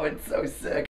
Oh, it's so sick.